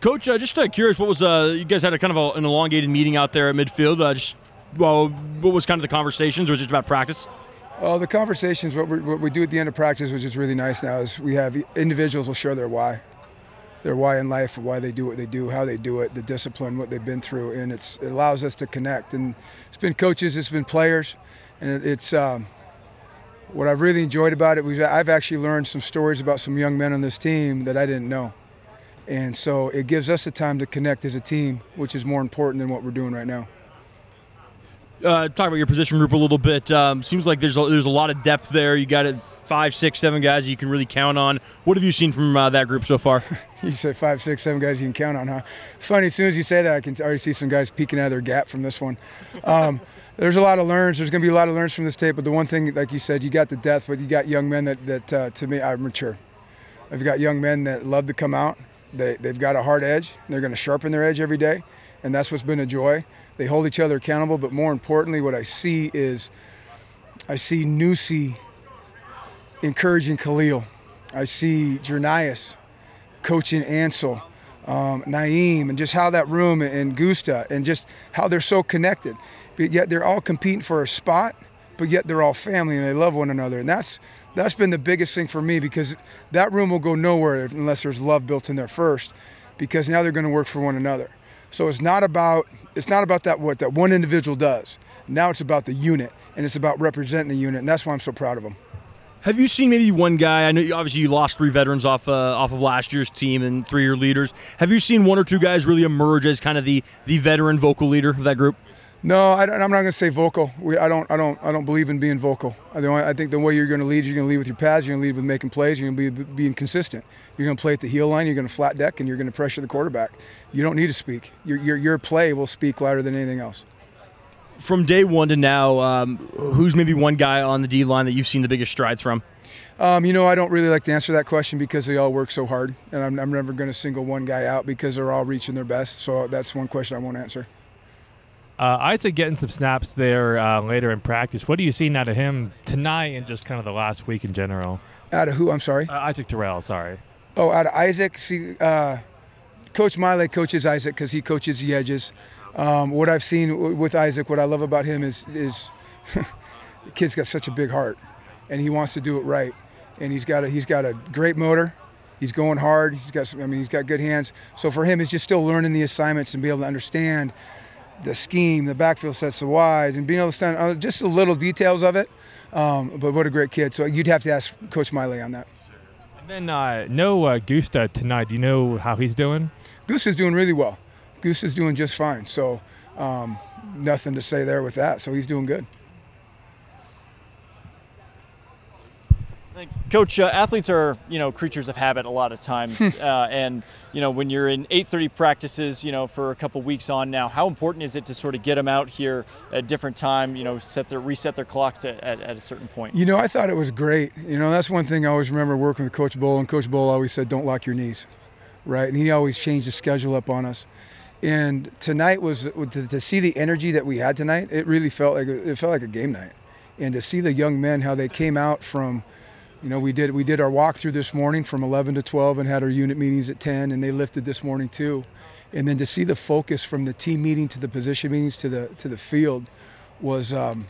Coach, uh, just uh, curious, what was uh, you guys had a kind of a, an elongated meeting out there at midfield? Uh, just well, what was kind of the conversations? Was it just about practice? Oh, the conversations, what, we what we do at the end of practice, which is really nice now, is we have individuals will share their why, their why in life, why they do what they do, how they do it, the discipline, what they've been through, and it's it allows us to connect. And it's been coaches, it's been players, and it, it's um, what I've really enjoyed about it. I've actually learned some stories about some young men on this team that I didn't know, and so it gives us the time to connect as a team, which is more important than what we're doing right now. Uh, talk about your position group a little bit. Um, seems like there's a, there's a lot of depth there. You got a five, six, seven guys you can really count on. What have you seen from uh, that group so far? you said five, six, seven guys you can count on, huh? It's funny. As soon as you say that, I can already see some guys peeking out of their gap from this one. Um, there's a lot of learns. There's going to be a lot of learns from this tape. But the one thing, like you said, you got the depth, but you got young men that, that uh, to me, are mature. I've got young men that love to come out. They, they've got a hard edge. They're going to sharpen their edge every day, and that's what's been a joy. They hold each other accountable, but more importantly, what I see is I see Nusi encouraging Khalil. I see Jernias coaching Ansel, um, Naeem, and just how that room and Gusta, and just how they're so connected. But yet they're all competing for a spot, but yet they're all family and they love one another. And that's that's been the biggest thing for me because that room will go nowhere unless there's love built in there first, because now they're going to work for one another. So it's not about it's not about that what that one individual does. Now it's about the unit and it's about representing the unit, and that's why I'm so proud of them. Have you seen maybe one guy? I know you, obviously you lost three veterans off uh, off of last year's team and three year leaders. Have you seen one or two guys really emerge as kind of the the veteran vocal leader of that group? No, I, am not going to say vocal. We, I don't, I don't, I don't believe in being vocal. I, I think the way you're going to lead, you're going to lead with your pads. You're going to lead with making plays. You're going to be being consistent. You're going to play at the heel line. You're going to flat deck, and you're going to pressure the quarterback. You don't need to speak. Your, your, your play will speak louder than anything else. From day one to now, um, who's maybe one guy on the D line that you've seen the biggest strides from? Um, you know, I don't really like to answer that question because they all work so hard, and I'm, I'm never going to single one guy out because they're all reaching their best. So that's one question I won't answer. Uh, Isaac getting some snaps there uh, later in practice. What are you seeing out of him tonight and just kind of the last week in general? Out of who? I'm sorry. Uh, Isaac Terrell. Sorry. Oh, out of Isaac. See, uh, Coach Miley coaches Isaac because he coaches the edges. Um, what I've seen with Isaac, what I love about him is, is the kid's got such a big heart, and he wants to do it right. And he's got a he's got a great motor. He's going hard. He's got some, I mean he's got good hands. So for him, it's just still learning the assignments and be able to understand the scheme, the backfield sets, the wides, and being able to stand just the little details of it. Um, but what a great kid! So you'd have to ask Coach Miley on that. And then uh, no uh, Gusta tonight. Do you know how he's doing? Gusta's doing really well. Gusta's doing just fine. So um, nothing to say there with that. So he's doing good. Coach, uh, athletes are you know creatures of habit a lot of times, uh, and you know when you're in 8:30 practices, you know for a couple weeks on now, how important is it to sort of get them out here at a different time, you know, set their reset their clocks to, at, at a certain point? You know, I thought it was great. You know, that's one thing I always remember working with Coach Bull, and Coach Bull always said, "Don't lock your knees," right? And he always changed the schedule up on us. And tonight was to, to see the energy that we had tonight. It really felt like it felt like a game night, and to see the young men how they came out from you know, we did we did our walkthrough this morning from 11 to 12 and had our unit meetings at 10, and they lifted this morning too. And then to see the focus from the team meeting to the position meetings to the to the field was um,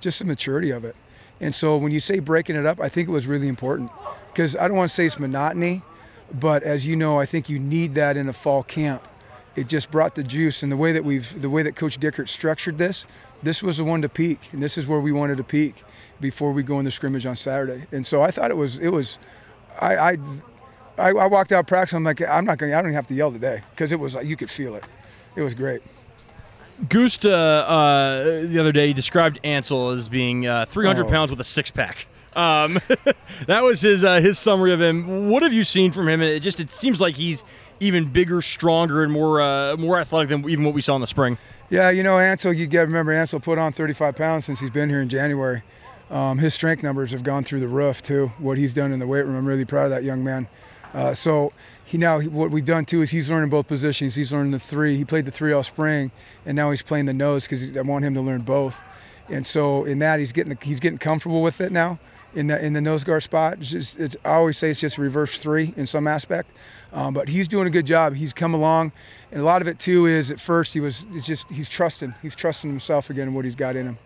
just the maturity of it. And so when you say breaking it up, I think it was really important because I don't want to say it's monotony, but as you know, I think you need that in a fall camp. It just brought the juice, and the way that we've the way that Coach Dickert structured this, this was the one to peak, and this is where we wanted to peak before we go in the scrimmage on Saturday. And so I thought it was it was, I I, I, walked out practice. I'm like I'm not going. I don't even have to yell today because it was like you could feel it. It was great. Gusta uh, the other day described Ansel as being uh, 300 oh. pounds with a six pack. Um, that was his uh, his summary of him. What have you seen from him? It just it seems like he's even bigger, stronger, and more uh, more athletic than even what we saw in the spring. Yeah, you know Ansel. You remember Ansel put on 35 pounds since he's been here in January. Um, his strength numbers have gone through the roof too. What he's done in the weight room, I'm really proud of that young man. Uh, so he now what we've done too is he's learning both positions. He's learning the three. He played the three all spring, and now he's playing the nose because I want him to learn both. And so in that he's getting he's getting comfortable with it now, in the in the nose guard spot. It's just, it's, I always say it's just reverse three in some aspect, um, but he's doing a good job. He's come along, and a lot of it too is at first he was it's just he's trusting he's trusting himself again and what he's got in him.